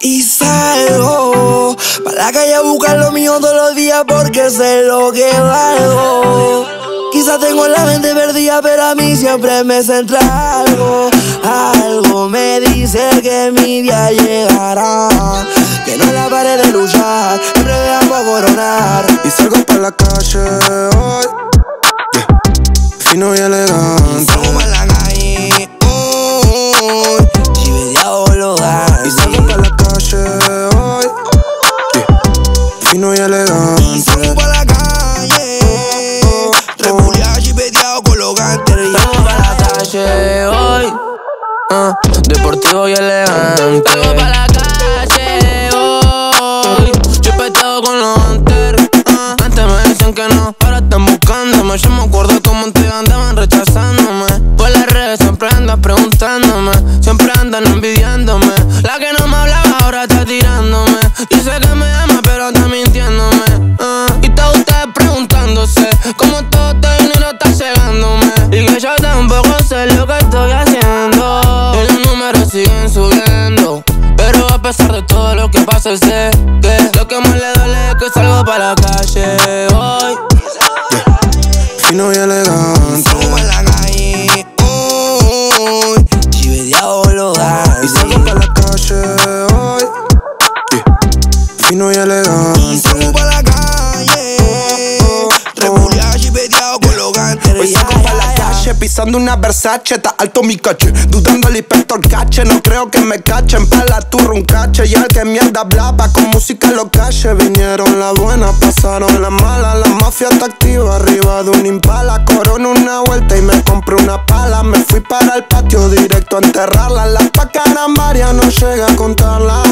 Y salgo para la calle a buscar lo mío todos los días porque sé lo que valgo. Quizás tengo la mente perdida, pero a mí siempre me centra algo. Algo me dice que mi día llegará. Que no la pare de luchar, siempre voy a coronar. Y salgo para la calle andaban rechazándome. Por las redes siempre andas preguntándome. Siempre andan envidiándome. La que no me hablaba ahora está tirándome. Dice que me ama, pero está mintiéndome. ah, y todos ustedes preguntándose cómo todo este dinero está llegándome. Y que yo tampoco sé lo que estoy haciendo. Y los números siguen subiendo. Pero a pesar de todo lo que pasa, sé que lo que más le duele es que salgo para la una Versace, está alto mi caché. Dudando el inspector cache, no creo que me cachen. Pa' la turra un cache y al que mierda hablaba con música lo cache. Vinieron las buenas, pasaron las malas. La mafia está activa arriba de un impala. Corona una vuelta y me compré una pala. Me fui para el patio directo a enterrarla. La pacara María no llega a contarla.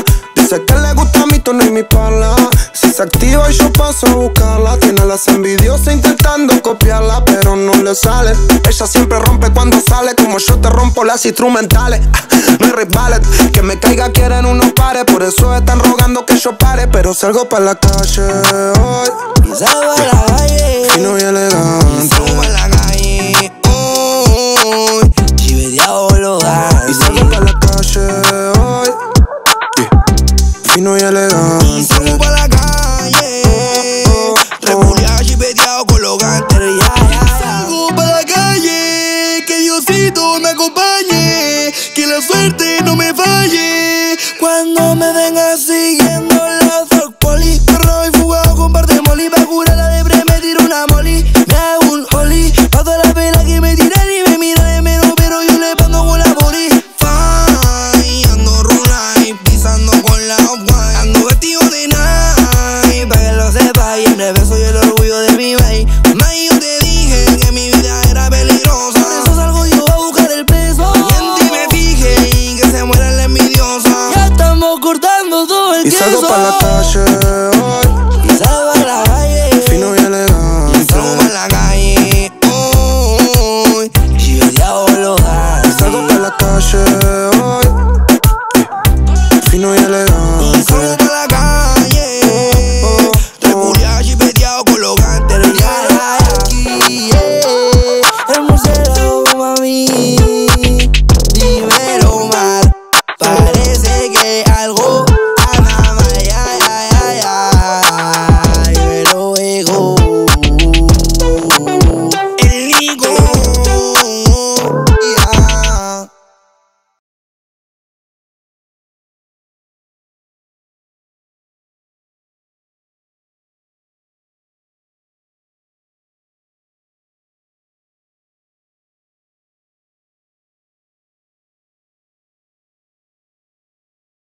Dice que le gusta mi tono y mi pala. Si se activa y yo paso a buscarla. Tiene las envidiosas intentando copiarla, pero no le sale. Ella siempre rompe cuando sale, como yo te rompo las instrumentales. Ah, No hay rivales, que me caiga quieren unos pares. Por eso están rogando que yo pare, pero salgo para la calle hoy. Y salgo para la calle. Fino Y elegante. Fino y Y elegante. salgo para la calle. Repuliado, chipeteado con los gantes. Salgo para la calle. Que Diosito me acompañe. Que la suerte no me falle. Cuando me venga Y salgo para la calle hoy. Y salgo a la calle Fino y elegante. Salgo pa' la calle hoy Chiveteado lo da Salgo la calle hoy. Fino y elegante.